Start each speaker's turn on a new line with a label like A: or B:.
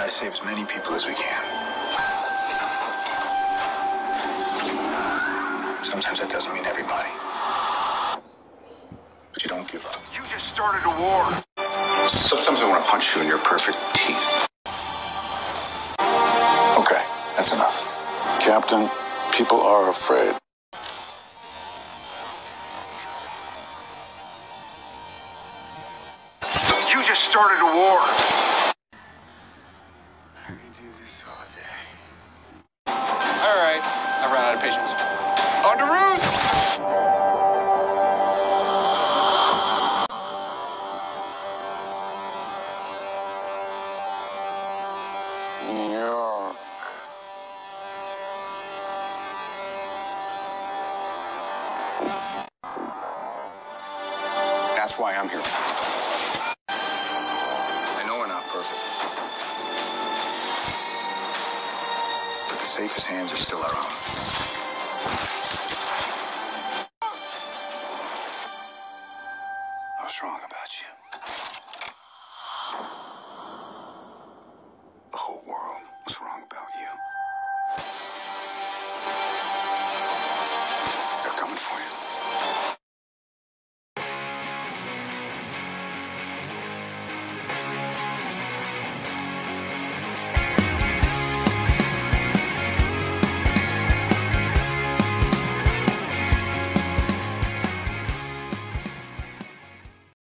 A: try to save as many people as we can. Sometimes that doesn't mean everybody. But you don't give up.
B: You just started a war.
A: Sometimes I want to punch you in your perfect teeth. Okay, that's enough.
C: Captain, people are afraid.
B: You just started a war.
D: All right, I've run out of patience. On the
C: roof!
A: That's why I'm here. but the safest hands are still our own. I was wrong about you.